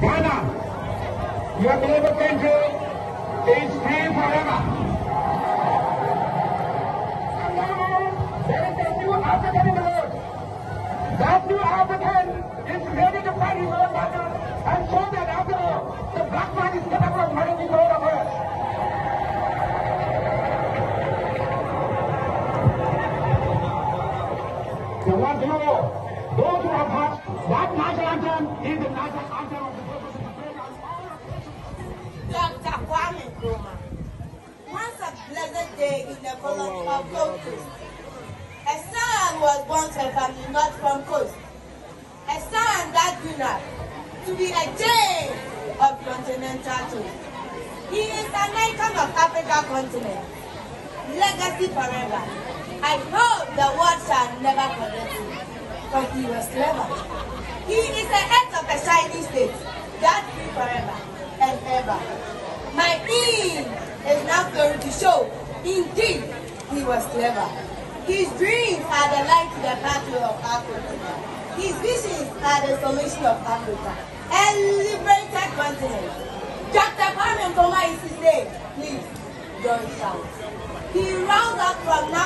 Ghana, your neighbor country, is free forever. Now, there is a new African in the world. That new African is free. Anthem is the national anthem of the people of the. Dr. Kwame Nkrumah. Once a blessed day in the colony of Gold Coast, a son was born to a family not from coast. A son that grew up to be a James of continental toast. He is an icon of Africa continent. Legacy forever. I hope the world shall never forget him, for he was clever. He is the head of a shiny state, that free forever and ever. My being is now going to show, indeed, he was clever. His dreams are the light to the pathway of Africa. His visions are the solution of Africa. A liberated continent. Dr. Kwame Nkrumah is his name. Please, don't shout. He rounds up from now